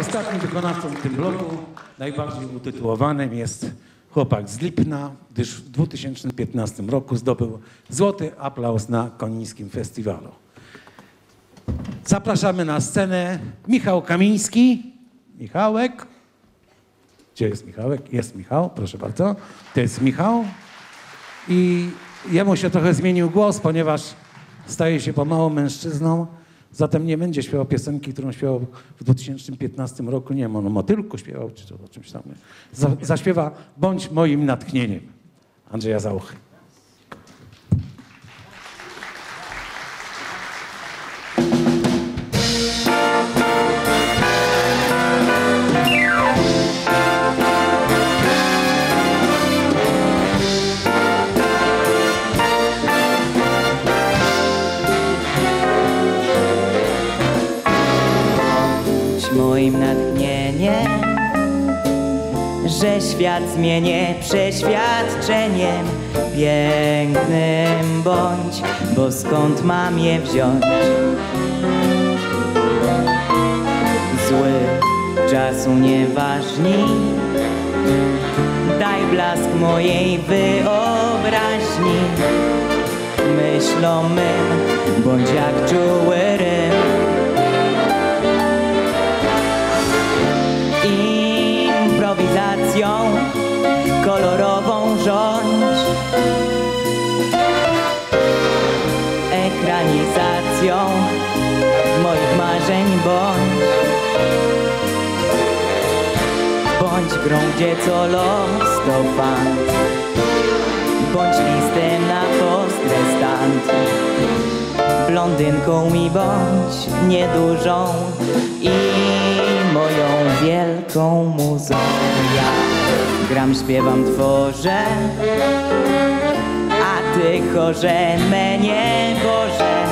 Ostatnim wykonawcą w tym bloku, najbardziej utytułowanym jest chłopak z Lipna, gdyż w 2015 roku zdobył złoty aplauz na Konińskim Festiwalu. Zapraszamy na scenę Michał Kamiński. Michałek. Gdzie jest Michałek? Jest Michał, proszę bardzo. To jest Michał. I jemu się trochę zmienił głos, ponieważ staje się pomału mężczyzną. Zatem nie będzie śpiewał piosenki, którą śpiewał w 2015 roku. Nie wiem, on o motylku śpiewał, czy o czymś tam. Za, zaśpiewa Bądź moim natchnieniem Andrzeja Załuchy. Natchnieniem, że świat zmienię przeświadczeniem pięknym bądź, bo skąd mam je wziąć? Zły czasu nieważni, daj blask mojej wyobraźni. Myślom mym, bądź jak czuły improwizacją kolorową rządź. Ekranizacją moich marzeń bądź. Bądź grą, gdzie co los to fant bądź listem na postrestant blondynką mi bądź niedużą i moją wielką muzą. Ja gram, śpiewam, tworzę, a ty chorze mnie Boże.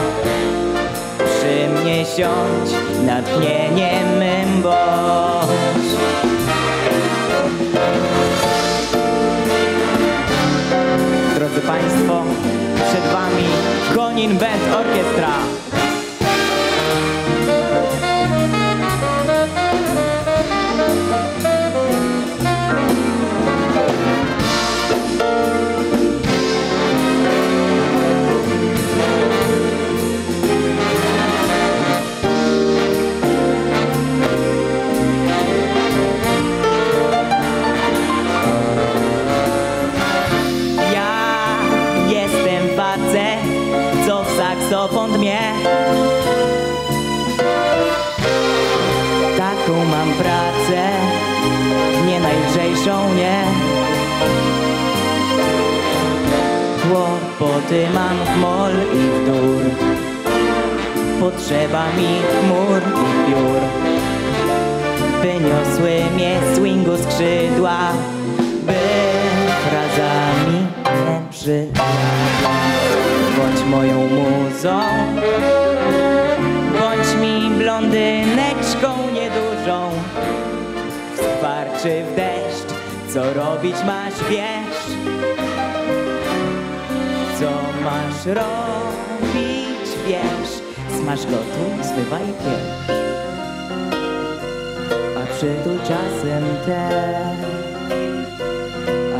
Przy mnie siądź, natchnieniem mym bądź. Drodzy Państwo, przed Wami Konin Band Orkiestra. Kłopoty mam w mol i w dur. Potrzeba mi chmur i piór. Wyniosły mnie swingu skrzydła, by frazami nie przylała. Bądź moją muzą, bądź mi blondyneczką niedużą. W skwar czy w deszcz, co robić masz, wiesz? Masz robić, wiesz? Smaż gotuj, zbywaj pieprz a przytul czasem też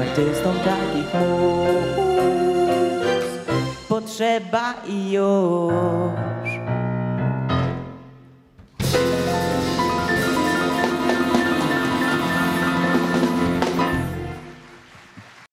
artystom takich mów potrzeba i już.